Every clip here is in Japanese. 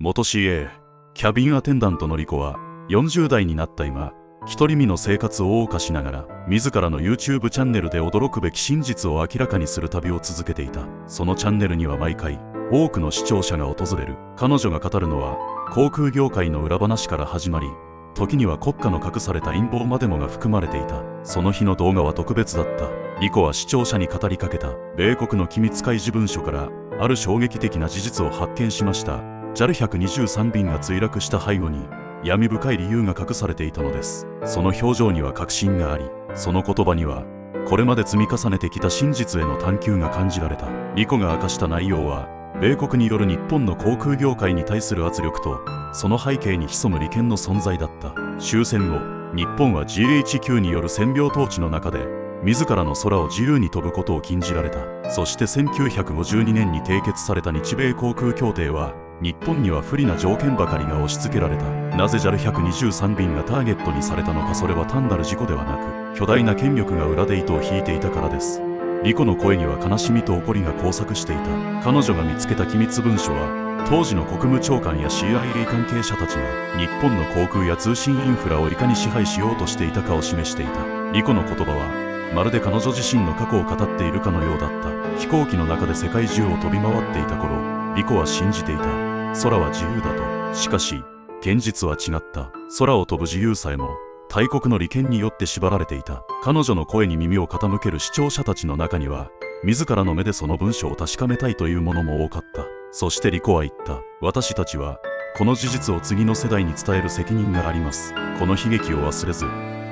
元 CA キャビンアテンダントのリコは40代になった今独り身の生活を謳歌しながら自らの YouTube チャンネルで驚くべき真実を明らかにする旅を続けていた。そのチャンネルには毎回多くの視聴者が訪れる。彼女が語るのは航空業界の裏話から始まり時には国家の隠された陰謀までもが含まれていた。その日の動画は特別だった。リコは視聴者に語りかけた。米国の機密開示文書からある衝撃的な事実を発見しました。JAL123 便が墜落した背後に闇深い理由が隠されていたのです。その表情には確信がありその言葉にはこれまで積み重ねてきた真実への探求が感じられた。リコが明かした内容は米国による日本の航空業界に対する圧力とその背景に潜む利権の存在だった。終戦後日本は GHQ による占領統治の中で自らの空を自由に飛ぶことを禁じられた。そして1952年に締結された日米航空協定は日本には不利な条件ばかりが押し付けられた。なぜ JAL123 便がターゲットにされたのかそれは単なる事故ではなく巨大な権力が裏で糸を引いていたからです。リコの声には悲しみと怒りが交錯していた。彼女が見つけた機密文書は当時の国務長官や CIA 関係者たちが日本の航空や通信インフラをいかに支配しようとしていたかを示していた。リコの言葉はまるで彼女自身の過去を語っているかのようだった。飛行機の中で世界中を飛び回っていた頃リコは信じていた。空は自由だと。しかし現実は違った。空を飛ぶ自由さえも大国の利権によって縛られていた。彼女の声に耳を傾ける視聴者たちの中には自らの目でその文章を確かめたいというものも多かった。そしてリコは言った。私たちはこの事実を次の世代に伝える責任があります。この悲劇を忘れず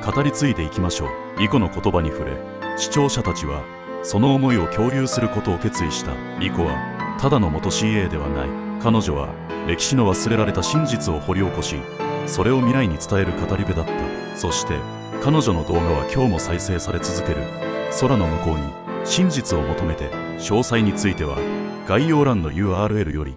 語り継いでいきましょう。リコの言葉に触れ視聴者たちはその思いを共有することを決意した。リコはただの元 CA ではない。彼女は歴史の忘れられた真実を掘り起こしそれを未来に伝える語り部だった。そして彼女の動画は今日も再生され続ける。空の向こうに真実を求めて詳細については概要欄の URL より。